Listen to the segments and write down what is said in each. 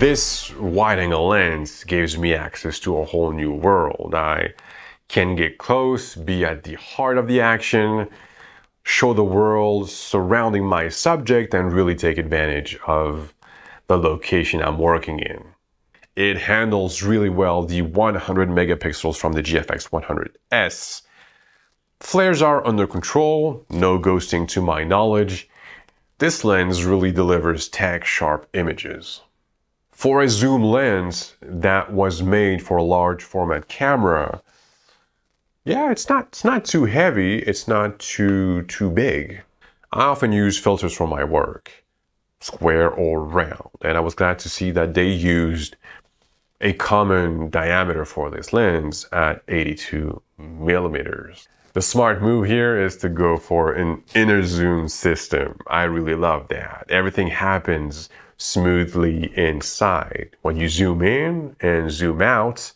This wide angle lens gives me access to a whole new world. I can get close, be at the heart of the action, show the world surrounding my subject, and really take advantage of the location I'm working in. It handles really well the 100 megapixels from the GFX 100S. Flares are under control, no ghosting to my knowledge. This lens really delivers tack sharp images. For a zoom lens that was made for a large format camera, yeah, it's not it's not too heavy, it's not too too big. I often use filters for my work, square or round, and I was glad to see that they used a common diameter for this lens at 82 millimeters. The smart move here is to go for an inner zoom system. I really love that. Everything happens smoothly inside. When you zoom in and zoom out,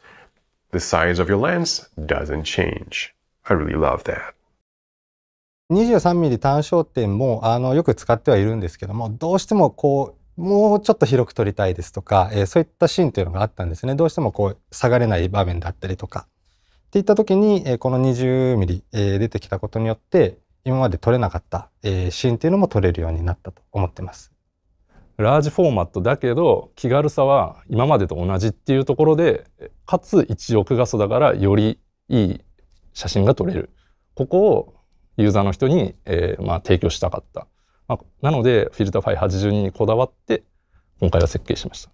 the size of your lens doesn't change. I really love that. 23mm 単焦点もあのよく使ってはいるんですけどもどうしてもこう もうちょっと広く撮りたいですとか、えー、そういったシーンというのがあったんですね。どうしてもこう下がれない場面だったりとか。っていった時に、えー、この 20mm、えー、出てきたことによって今まで撮れなかった、えー、シーンっていうのも撮れるようになったと思ってます。ラージフォーマットだけど気軽さは今までと同じっていうところでかつ一億画素だからよりいい写真が撮れる。ここをユーザーの人に、えーまあ、提供したかった、まあ、なのでフィルター582にこだわって今回は設計しました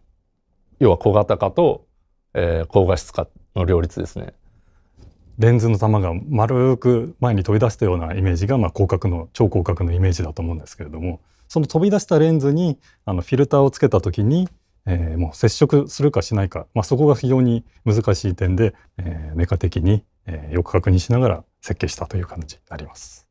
要は小型化と、えー、高画質化の両立ですねレンズの玉が丸く前に飛び出したようなイメージが、まあ、広角の超広角のイメージだと思うんですけれどもその飛び出したレンズにあのフィルターをつけた時に、えー、もう接触するかしないか、まあ、そこが非常に難しい点で、えー、メカ的に、えー、よく確認しながら設計したという感じになります。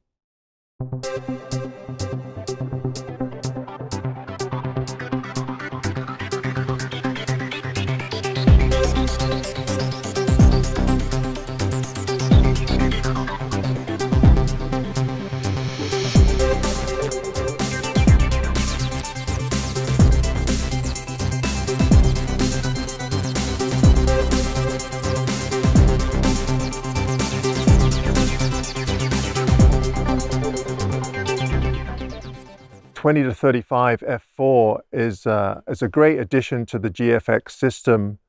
20 to 35 f4 is, uh, is a great addition to the GFX system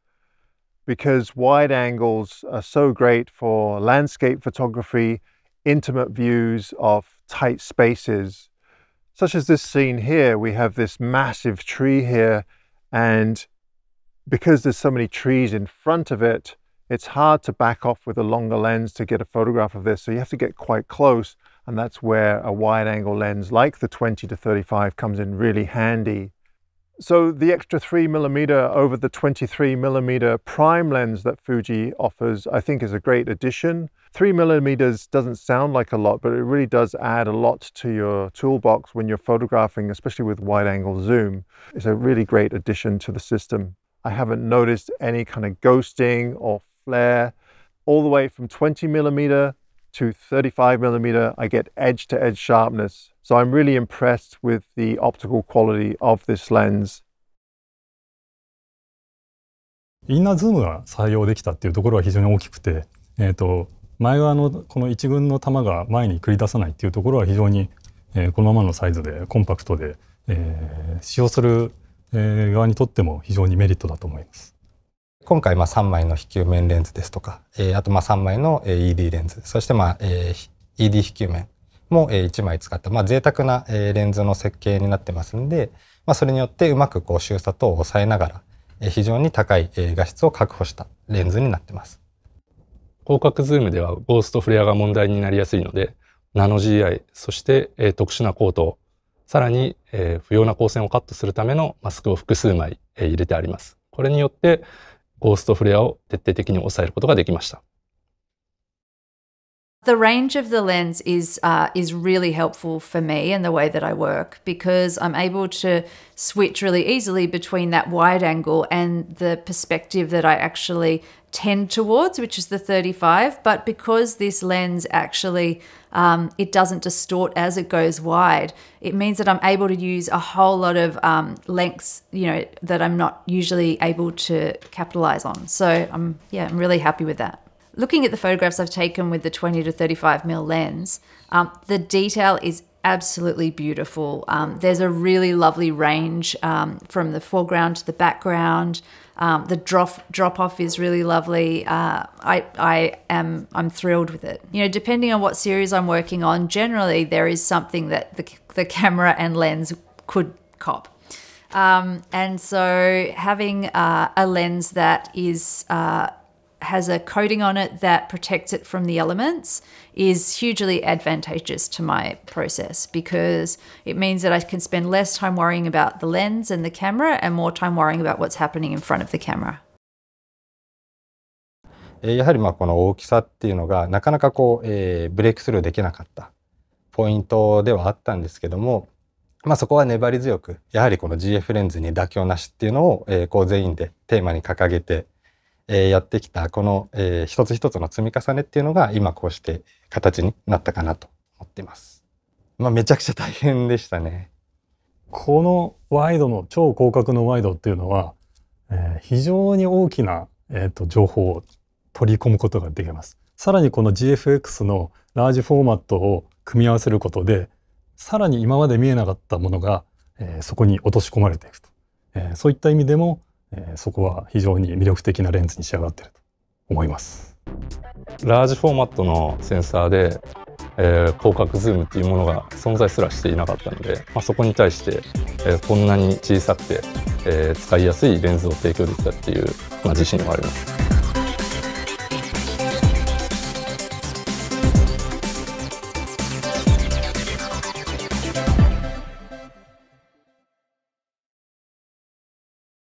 because wide angles are so great for landscape photography, intimate views of tight spaces. Such as this scene here, we have this massive tree here and because there's so many trees in front of it, it's hard to back off with a longer lens to get a photograph of this. So you have to get quite close and that's where a wide angle lens like the 20 to 35 comes in really handy. So the extra three millimeter over the 23 millimeter prime lens that Fuji offers, I think is a great addition. Three millimeters doesn't sound like a lot, but it really does add a lot to your toolbox when you're photographing, especially with wide angle zoom. It's a really great addition to the system. I haven't noticed any kind of ghosting or flare all the way from 20 millimeter to 35 millimeter, I get edge to edge sharpness. So I'm really impressed with the optical quality of this lens. インナーズームが採用できたっていうところは非常に大きくて、えーと、前側のこの一群の玉が前に繰り出さないっていうところは非常に、えー、このままのサイズでコンパクトで、えー、使用する、えー、側にとっても非常にメリットだと思います。今回まあ3枚の引球面レンズですとか、えー、あとまあ3枚の ED レンズ、そしてまあ、え、ED 引球面も1枚使った、まあ、贅沢なレンズの設計になってますんで、まあ、それによってうまくこう周差等を抑えながら非常に高い画質を確保したレンズになってます。広角ズームではゴーストフレアが問題になりやすいので、ナノ GI、そして、特殊なコート、さらに、不要な光線をカットするためのマスクを複数枚、入れてあります。これによって、ゴーストフレアを徹底的に抑えることができました。The range of the lens is uh, is really helpful for me and the way that I work because I'm able to switch really easily between that wide angle and the perspective that I actually tend towards, which is the 35. But because this lens actually um, it doesn't distort as it goes wide, it means that I'm able to use a whole lot of um, lengths, you know, that I'm not usually able to capitalize on. So I'm yeah, I'm really happy with that. Looking at the photographs I've taken with the 20 to 35 mil lens, um, the detail is absolutely beautiful. Um, there's a really lovely range um, from the foreground to the background. Um, the drop drop off is really lovely. Uh, I I am I'm thrilled with it. You know, depending on what series I'm working on, generally there is something that the the camera and lens could cop. Um, and so having uh, a lens that is uh, has a coating on it that protects it from the elements is hugely advantageous to my process because it means that I can spend less time worrying about the lens and the camera and more time worrying about what's happening in front of the camera. やはりまあこの大きさっていうのがなかなかこう、えー、ブレイクスルーできなかったポイントではあったんですけども、まあ、そこは粘り強くやはりこの GF レンズに妥協なしっていうのを、えー、こう全員でテーマに掲げてえー、やってきたこの、えー、一つ一つの積み重ねっていうのが今こうして形になったかなと思っています。まあめちゃくちゃ大変でしたね。このワイドの超広角のワイドっていうのは、えー、非常に大きな、えーと、情報を取り込むことができます。さらにこの GFX のラージフォーマットを組み合わせることでさらに今まで見えなかったものが、えー、そこに落とし込まれていくと、えー、そういった意味でもえ、そこは非常に魅力的なレンズに仕上がっていると思います。ラージフォーマットのセンサーで、えー、広角ズームっていうものが存在すらしていなかったので、まあ、そこに対して、えー、こんなに小さくて、えー、使いやすいレンズを提供できたっていう、まあ、自信はあります。